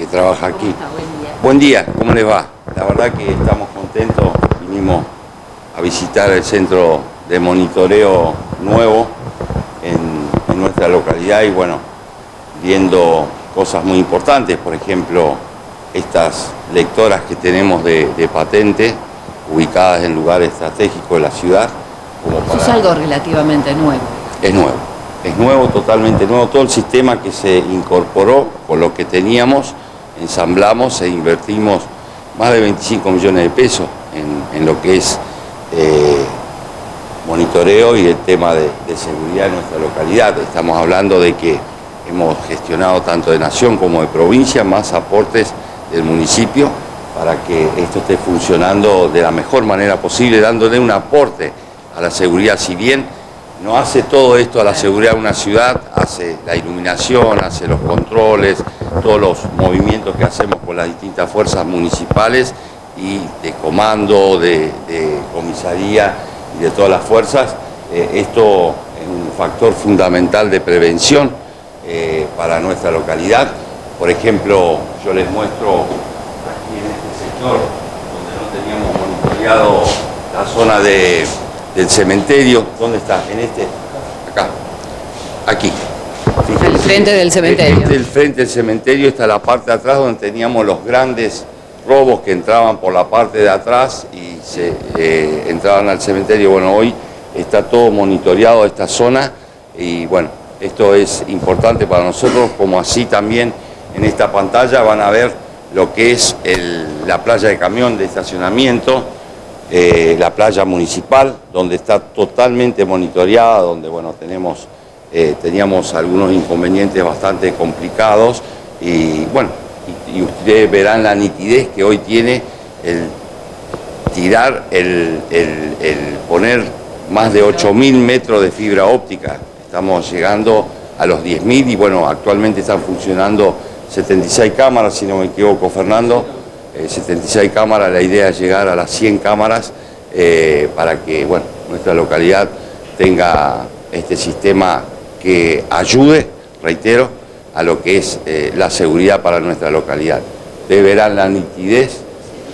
que trabaja aquí. Buen día. ¿cómo les va? La verdad que estamos contentos, vinimos a visitar el centro de monitoreo nuevo en, en nuestra localidad y bueno, viendo cosas muy importantes, por ejemplo, estas lectoras que tenemos de, de patente ubicadas en lugares estratégicos de la ciudad. Como es algo relativamente nuevo. es nuevo, es nuevo, totalmente nuevo. Todo el sistema que se incorporó con lo que teníamos, ensamblamos e invertimos más de 25 millones de pesos en, en lo que es eh, monitoreo y el tema de, de seguridad en nuestra localidad. Estamos hablando de que hemos gestionado tanto de nación como de provincia más aportes del municipio para que esto esté funcionando de la mejor manera posible, dándole un aporte a la seguridad. Si bien no hace todo esto a la seguridad de una ciudad, hace la iluminación, hace los controles, todos los movimientos que hacemos con las distintas fuerzas municipales y de comando, de, comisaría y de todas las fuerzas. Eh, esto es un factor fundamental de prevención eh, para nuestra localidad. Por ejemplo, yo les muestro aquí en este sector donde no teníamos monitoreado la zona de- del cementerio. ¿Dónde está? En este, acá, aquí. Al frente del cementerio. El frente del cementerio, está la parte de atrás donde teníamos los grandes robos que entraban por la parte de atrás y se eh, entraban al cementerio. Bueno, hoy está todo monitoreado esta zona y bueno, esto es importante para nosotros, como así también en esta pantalla van a ver lo que es el- la playa de camión de estacionamiento, eh, la playa municipal, donde está totalmente monitoreada, donde bueno, tenemos, eh, teníamos algunos inconvenientes bastante complicados y bueno, y, y ustedes verán la nitidez que hoy tiene el tirar, el, el- poner más de 8.000 metros de fibra óptica. Estamos llegando a los 10.000 y bueno, actualmente están funcionando 76 cámaras, si no me equivoco, Fernando. Eh, 76 cámaras, la idea es llegar a las 100 cámaras eh, para que bueno, nuestra localidad tenga este sistema que ayude, reitero, a lo que es eh, la seguridad para nuestra localidad. Ustedes verán la nitidez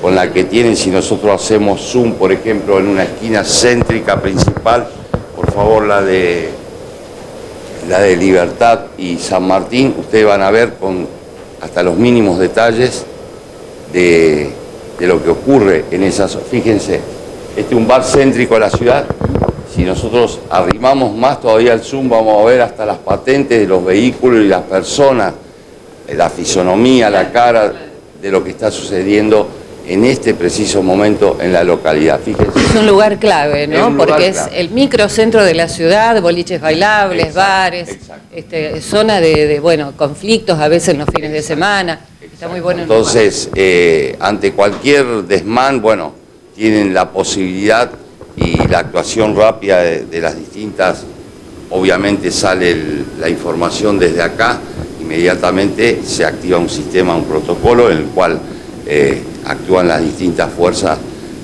con la que tienen si nosotros hacemos zoom, por ejemplo, en una esquina céntrica principal, por favor la de la de Libertad y San Martín, ustedes van a ver con hasta los mínimos detalles de, de lo que ocurre en esas. Fíjense, este es un bar céntrico de la ciudad. Si nosotros arrimamos más todavía el zoom, vamos a ver hasta las patentes de los vehículos y las personas, eh, la fisonomía, la cara de lo que está sucediendo en este preciso momento en la localidad. Fíjense. Es un lugar clave, ¿no? lugar Porque es clave. el microcentro de la ciudad, boliches bailables, Exacto, bares, exacto. este, zona de, de, bueno, conflictos a veces en los fines de semana. Está muy bueno. Entonces, eh, ante cualquier desmán, bueno, tienen la posibilidad y la actuación rápida de, las distintas, obviamente sale la información desde acá, inmediatamente se activa un sistema, un protocolo en el cual eh, actúan las distintas fuerzas,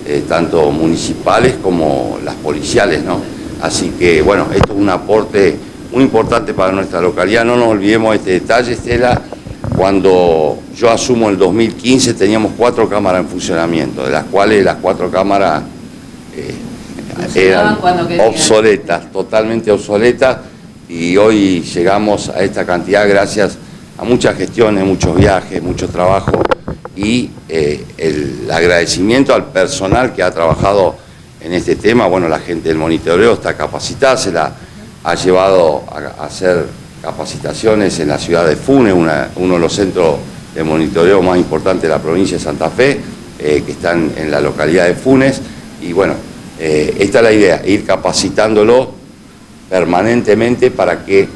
eh, tanto municipales como las policiales, ¿no? Así que, bueno, esto es un aporte muy importante para nuestra localidad, no nos olvidemos de este detalle, Estela, cuando yo asumo el 2015 teníamos cuatro cámaras en funcionamiento, de las cuales las cuatro cámaras eh, eran obsoletas, totalmente obsoletas, y hoy llegamos a esta cantidad gracias a muchas gestiones, muchos viajes, mucho trabajo y eh, el agradecimiento al personal que ha trabajado en este tema. Bueno, la gente del monitoreo está capacitada, se la ha llevado a, a hacer capacitaciones en la ciudad de Funes, una- uno de los centros de monitoreo más importantes de la provincia de Santa Fe, eh, que están en la localidad de Funes. Y bueno, eh, esta es la idea, ir capacitándolo permanentemente para que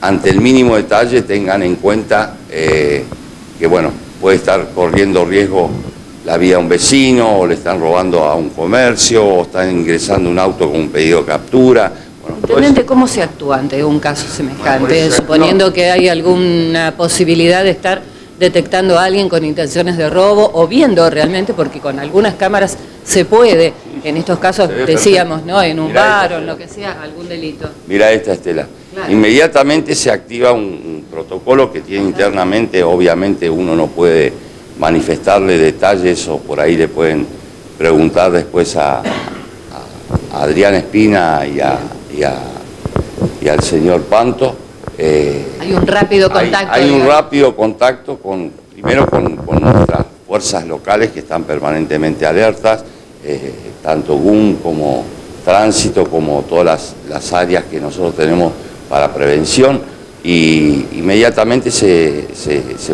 ante el mínimo detalle tengan en cuenta eh, que bueno, puede estar corriendo riesgo la vida de un vecino, o le están robando a un comercio, o están ingresando un auto con un pedido de captura. Bueno, Intendente, ¿cómo se actúa ante un caso Bueno, semejante? eso, Suponiendo no. que hay alguna posibilidad de estar detectando a alguien con intenciones de robo o viendo realmente, porque con algunas cámaras se puede, en estos casos decíamos, ¿no? En un Mirá bar o en lo que sea, algún delito. Mira esta estela. Inmediatamente se activa un, protocolo que tiene internamente, obviamente uno no puede manifestarle detalles o por ahí le pueden preguntar después a, Adrián Espina y, y, al señor Panto. Eh, hay un rápido contacto. Hay, un rápido contacto con, primero con, nuestras fuerzas locales que están permanentemente alertas, eh, tanto GUM como tránsito, como todas las áreas que nosotros tenemos para prevención y inmediatamente se,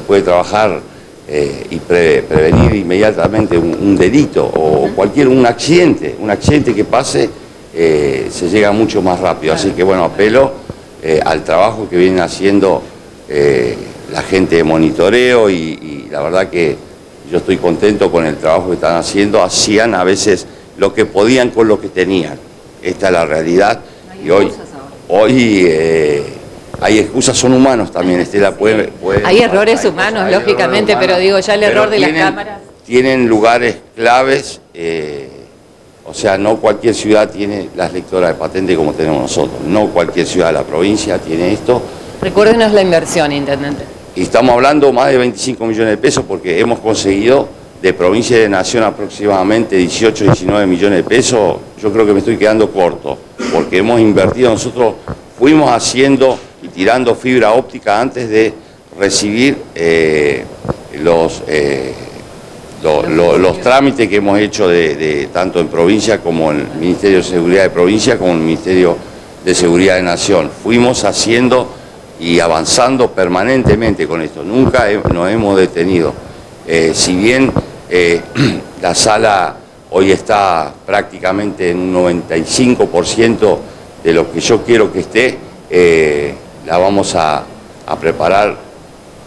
puede trabajar eh, y prevenir inmediatamente un, delito o cualquier un accidente, un accidente que pase eh, se llega mucho más rápido. Así que bueno, apelo eh, al trabajo que viene haciendo la gente de monitoreo y, y la verdad que yo estoy contento con el trabajo que están haciendo, hacían a veces lo que podían con lo que tenían. Esta es la realidad y hoy Hoy eh, hay excusas, son humanos también, Estela puede... hay errores humanos, lógicamente, pero digo, ya el error de las cámaras... Tienen lugares claves, eh, o sea, no cualquier ciudad tiene las lectoras de patente como tenemos nosotros, no cualquier ciudad de la provincia tiene esto. Recuérdenos la inversión, Intendente. Y estamos hablando más de 25 millones de pesos porque hemos conseguido de provincia y de nación aproximadamente 18, 19 millones de pesos, yo creo que me estoy quedando corto, porque hemos invertido, nosotros fuimos haciendo y tirando fibra óptica antes de recibir eh, los, eh, los trámites que hemos hecho de, tanto en provincia como en el Ministerio de Seguridad de Provincia como en el Ministerio de Seguridad de Nación. Fuimos haciendo y avanzando permanentemente con esto, nunca nos hemos detenido. Eh, si bien eh, la sala hoy está prácticamente en un 95% de lo que yo quiero que esté. Eh, la vamos a, preparar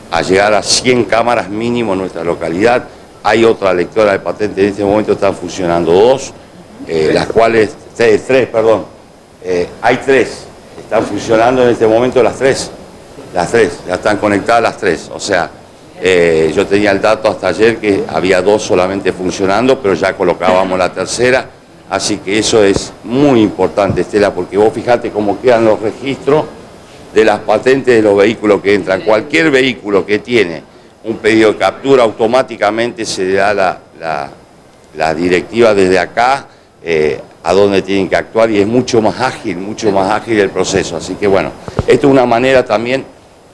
a llegar a 100 cámaras mínimo en nuestra localidad. Hay otra lectora de patente, en este momento están funcionando dos, eh, las cuales, tres, tres perdón, hay tres, están funcionando en este momento las tres, las tres, ya están conectadas las tres, o sea, eh, yo tenía el dato hasta ayer que había dos solamente funcionando, pero ya colocábamos la tercera. Así que eso es muy importante, Estela, porque vos fijate cómo quedan los registros de las patentes de los vehículos que entran. Cualquier vehículo que tiene un pedido de captura, automáticamente se le da la, directiva desde acá eh, a donde tienen que actuar y es mucho más ágil, mucho más ágil el proceso. Así que bueno, esto es una manera también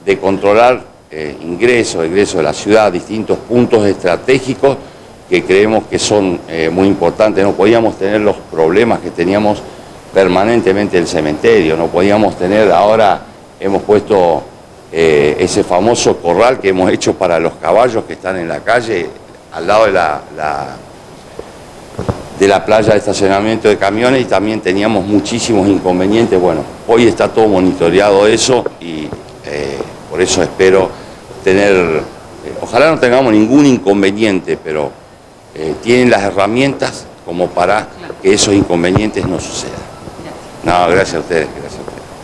de controlar eh, ingreso, egreso de la ciudad, distintos puntos estratégicos que creemos que son eh, muy importantes. No podíamos tener los problemas que teníamos permanentemente en el cementerio, no podíamos tener, ahora hemos puesto eh, ese famoso corral que hemos hecho para los caballos que están en la calle, al lado de la, de la playa de estacionamiento de camiones y también teníamos muchísimos inconvenientes. Bueno, hoy está todo monitoreado eso y por eso espero tener, eh, ojalá no tengamos ningún inconveniente, pero eh, tienen las herramientas como para que esos inconvenientes no sucedan. No, gracias a ustedes. Gracias.